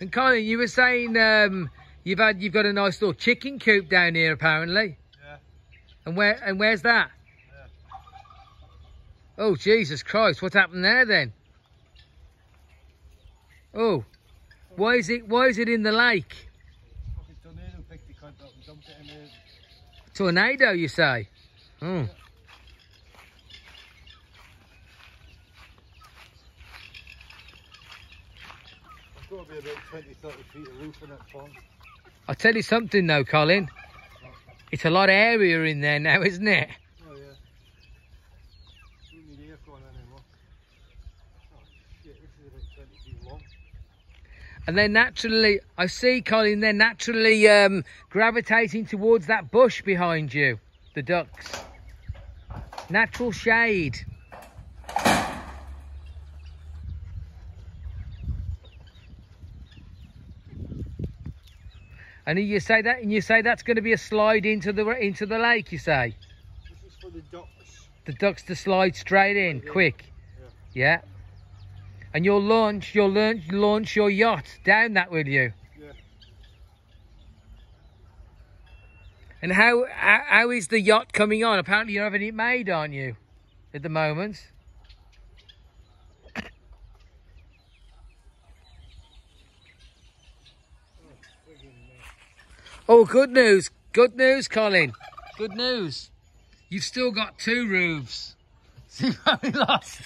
And Colin, you were saying um, you've had you've got a nice little chicken coop down here apparently. Yeah. And where and where's that? Yeah. Oh Jesus Christ! What happened there then? Oh, why is it why is it in the lake? Tornado picked the cunt up and dumped it in there. Tornado, you say? Oh. There's got to be about 20, 30 feet of roof in that pond. I'll tell you something though, Colin. It's a lot of area in there now, isn't it? Oh yeah. Don't need aircon anymore. Oh shit, this is about 20 feet long. And they're naturally, I see, Colin, they're naturally um, gravitating towards that bush behind you, the ducks. Natural shade. And you say that, and you say that's going to be a slide into the into the lake. You say This is for the ducks. the ducks to slide straight in, Yeah. quick. Yeah. And you'll launch, you'll launch, launch your yacht down that, will you? Yeah. And how, how how is the yacht coming on? Apparently you're having it made, aren't you, at the moment? Oh, Oh, good news! Good news, Colin. Good news. You've still got two roofs. So you've only lost.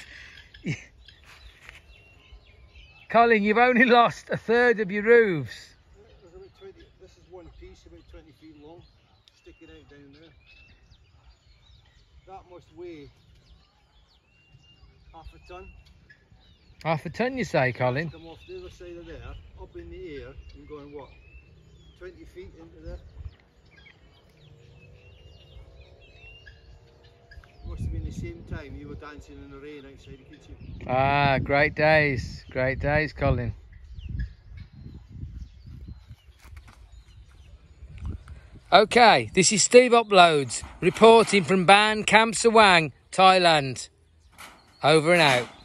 Colin, you've only lost a third of your roofs. There's about 20, this is one piece about 20 feet long, sticking out down there. That must weigh half a ton. Half a ton, you say, Colin? Come off the other side of there, up in the air, and going what? 20 feet into there. Must have been the same time you were dancing in the rain outside the kitchen. Ah, great days. Great days, Colin. Okay, this is Steve Uploads reporting from Ban Kam Sawang, Thailand. Over and out.